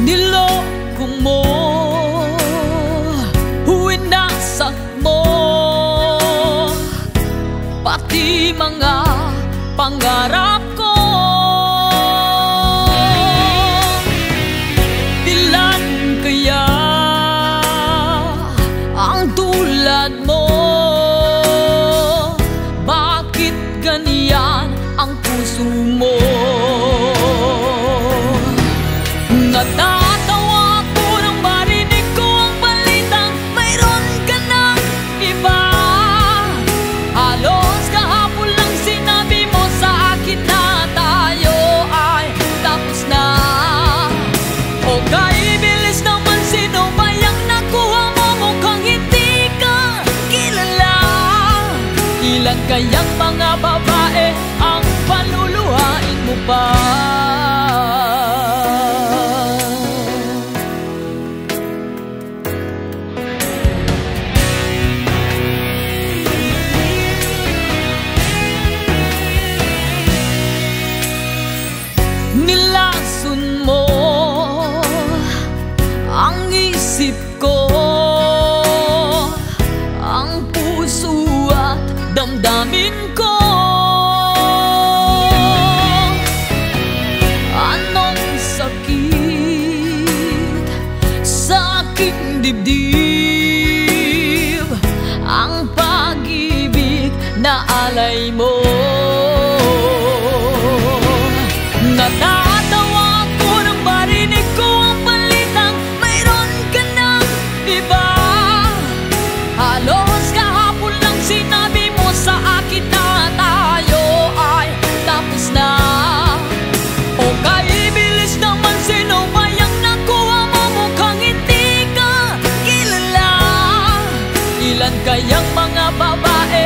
niloko mo Winasak mo. Pati mga pangarap ko. Ilan kaya ang tulad mo? Bakit ganyan ang puso mo? Ilan kayang mga babae ang paluluhain mo pa? Nilason mo ang isip ko aking dibdib Ang pag-ibig na alay mo. Natapos Ilan kayang mga babae